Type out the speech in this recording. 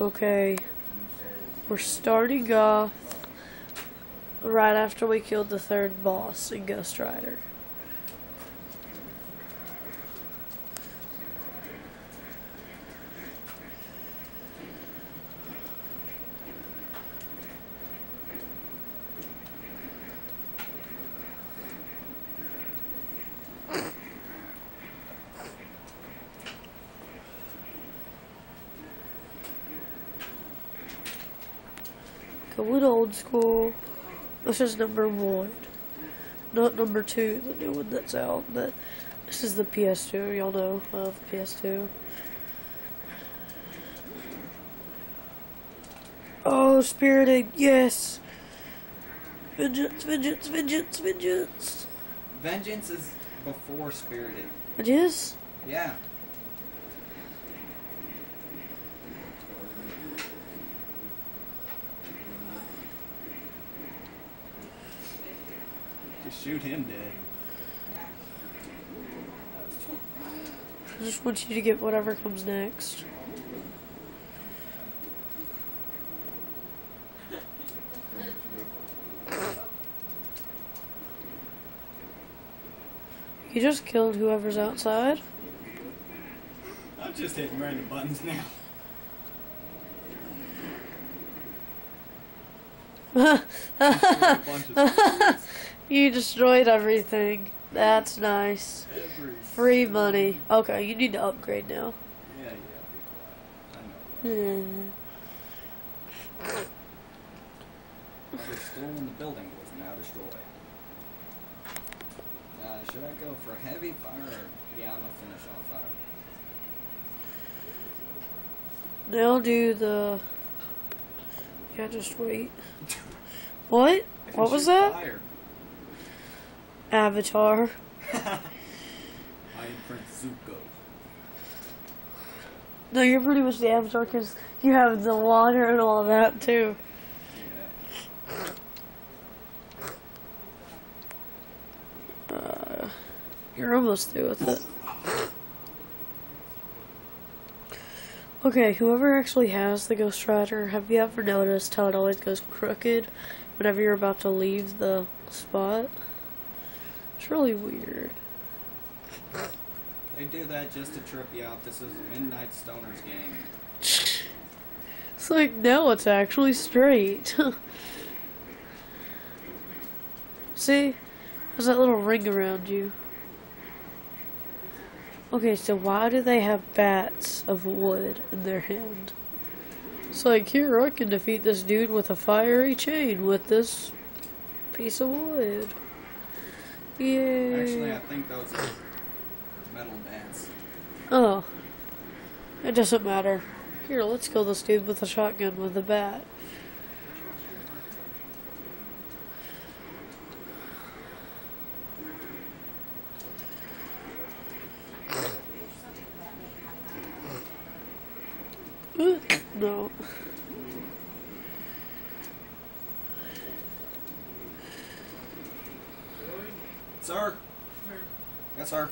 Okay. We're starting off right after we killed the third boss in Ghost Rider. Going old school. This is number one. Not number two, the new one that's out, but this is the PS2. Y'all know of PS2. Oh, Spirited, yes! Vengeance, vengeance, vengeance, vengeance! Vengeance is before Spirited. It is? Yeah. Just shoot him dead. I just want you to get whatever comes next. You just killed whoever's outside? I'm just hitting random buttons now. A bunch of You destroyed everything. That's nice. Free money. Okay, you need to upgrade now. Yeah, yeah, be quiet. I know. They're still in the building was now destroyed. Uh, should I go for heavy fire or yeah, I'm gonna finish off fire. Now do the. Yeah, just wait. What? What was that? Fire. Avatar. I am Prince Zuko. No, you're pretty much the Avatar because you have the water and all that too. Yeah. Uh, you're almost through with it. Okay, whoever actually has the Ghost Rider, have you ever noticed how it always goes crooked whenever you're about to leave the spot? It's really weird. They do that just to trip you out. This is a Midnight Stoners game. It's like, no, it's actually straight. See? There's that little ring around you. Okay, so why do they have bats of wood in their hand? It's like, here, I can defeat this dude with a fiery chain with this piece of wood. Actually, I think those are metal bats. Oh. It doesn't matter. Here, let's kill this dude with a shotgun with a bat. no. Sir. Yes, sir.